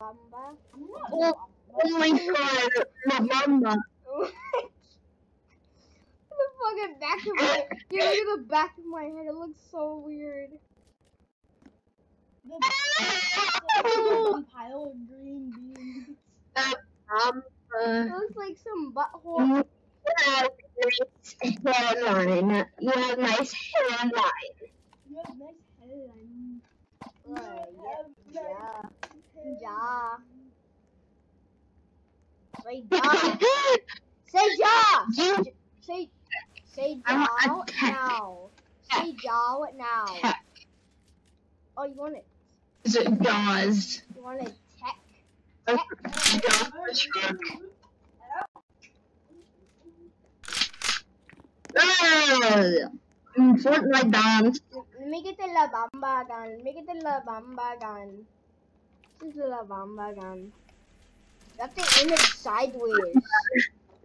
Am Oh, oh my god, bamba. the fucking back of my Dude, look at the back of my head. It looks so weird. The pile of green beans. It looks like some butthole. You have nice hairline. You have nice hairline. You have nice headline. Right, yeah. Ja. Say ja. Say ja. You Say say ja now. Say ja now. tech. Oh, you want it? Is it Jaws? You want it tech? Jaws the shark. Ah, Fortnite dance. Make it a La Bamba gun. Make it a La Bamba gun. rest of the lavamba gun. Got the image sideways.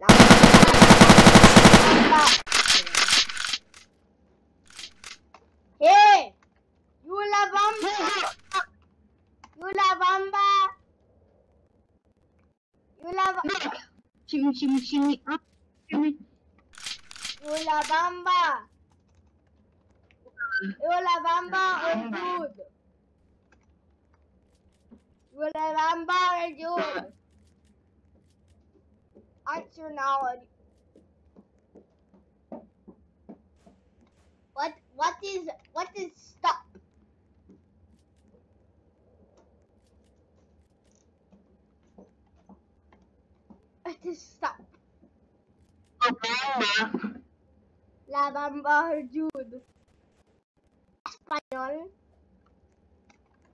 hey! You lavamba! You lavamba! You lavamba! Shimmy, shimmy, shimmy, up! You lavamba! You lavamba, I'm oh, good! Dude? You? Answer now. What what is what is stop? What is stop? La Bamba or dude? Español?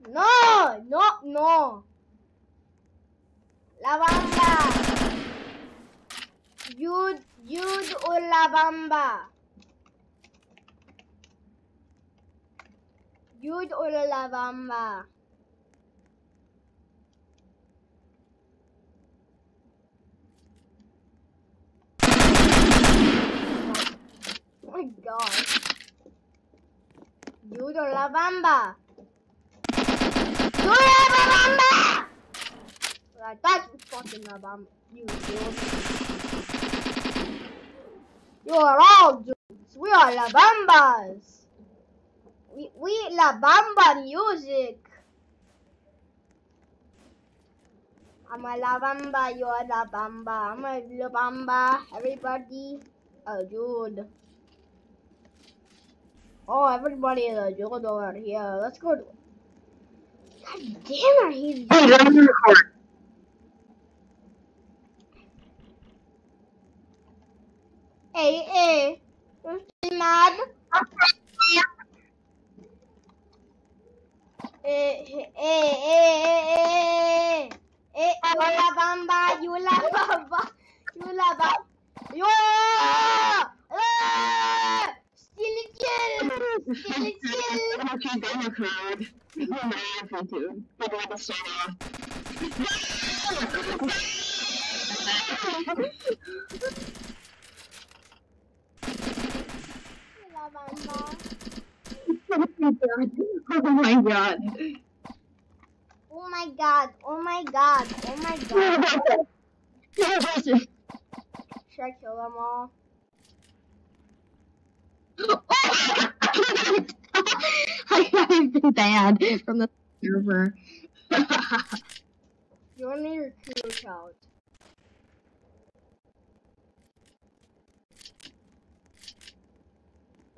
No, no, no. La Bamba. Jude, Jude o La Bamba. Jude o La Bamba. Oh my god. Jude o La Bamba. Thought you fucking La Bamba. You. You are all dudes. We are La Bambas. We, we La Bamba music. I'm a La Bamba, you're La Bamba. I'm a La Bamba. Everybody, a dude. Oh, everybody is a dude over here. Let's go. God damn it, he's Hey, let me record. Hey, hey, you're still mad? Hey, hey, hey, hey, hey, hey, you la bamba, you la bamba, you la bamba, yo, eh! still kill, still kill. I'm okay, I'm a crowd. I'm not happy to. But like a song. La bamba. Oh my god. Oh my god, oh my god, oh my god. Should I kill them all? I have been banned from the server. You want me to recruit out?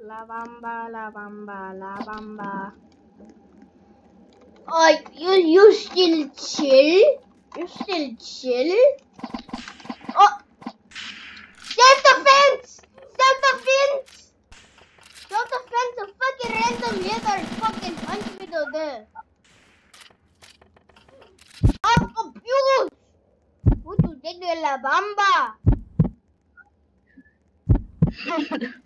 La Bamba, La Bamba, La Bamba. Oh, you you still chill? You still chill? Oh, there's the fence! There's the fence! There's the fence! A fucking random leather fucking punch me to there. I'm confused. What you did with La Bamba?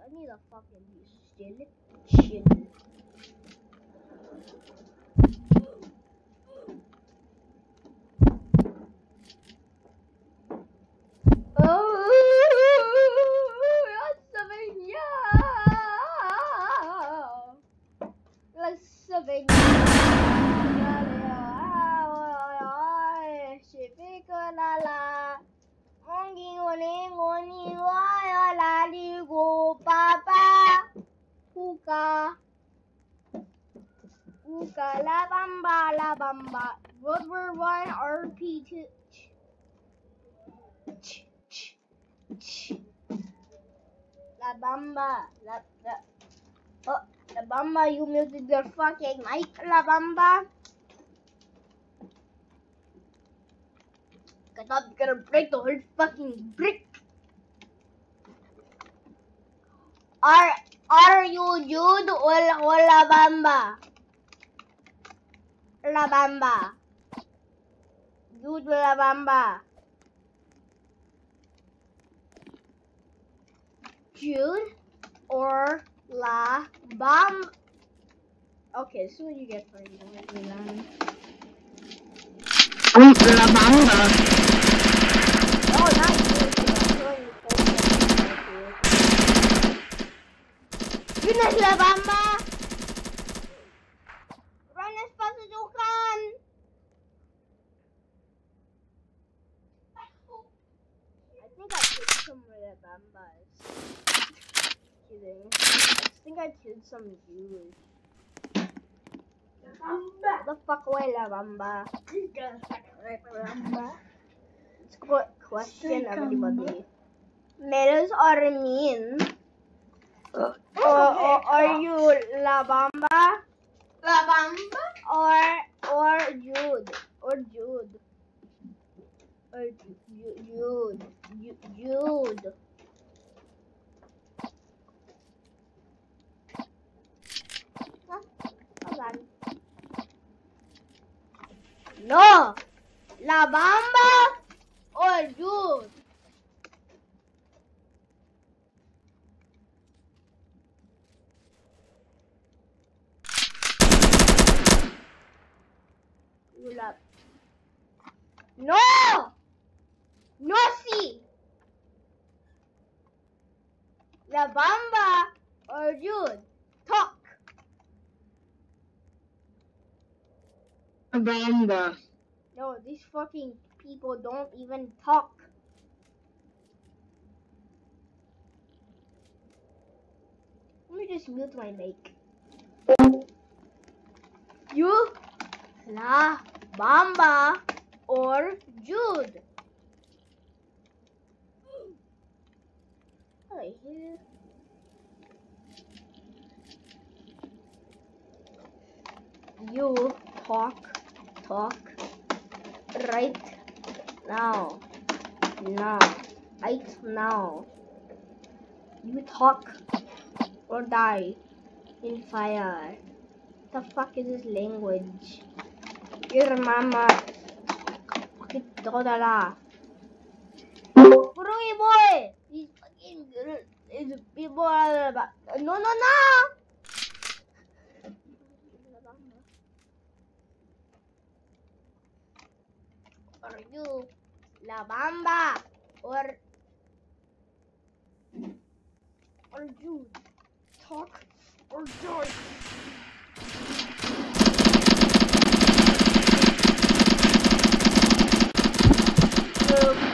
I need a fucking still chill. Oh, that's something, yeah. Let's something. Huka la bamba la bamba World War One RP two La bamba la, la Oh La bamba you muted your fucking mic La bamba I thought you were gonna break the whole fucking brick. Are are you Jude or, or La Bamba? La Bamba. Jude La Bamba. Jude or La Bamba. Okay, this is what you get for you. Um, La Bamba. Oh, nice. Na sila, Bamba! Run as fast as you can! I think I killed some of the Bambas. Kidding. I think I killed some Jews. What the fuck away, La Bamba? Let's qu- question everybody. Males or mean? Uh, or, or uh, are you La Bamba? La Bamba? Or or Jude? Or Jude? Or Ju- Jude? Ju- Jude? No! La Bamba or Jude? You love. No! No, see! La Bamba or Jude? Talk! Bamba. No, these fucking people don't even talk. Let me just mute my mic. You, La Bamba, or Jude? Right here. You talk, talk right now. Now. Right now. You talk or die in fire. The fuck is this language? Your mama. Bakit ako dala? Puro boy! These fucking people are No, no, no! Or you, La Bamba, or or you, talk or die. Um,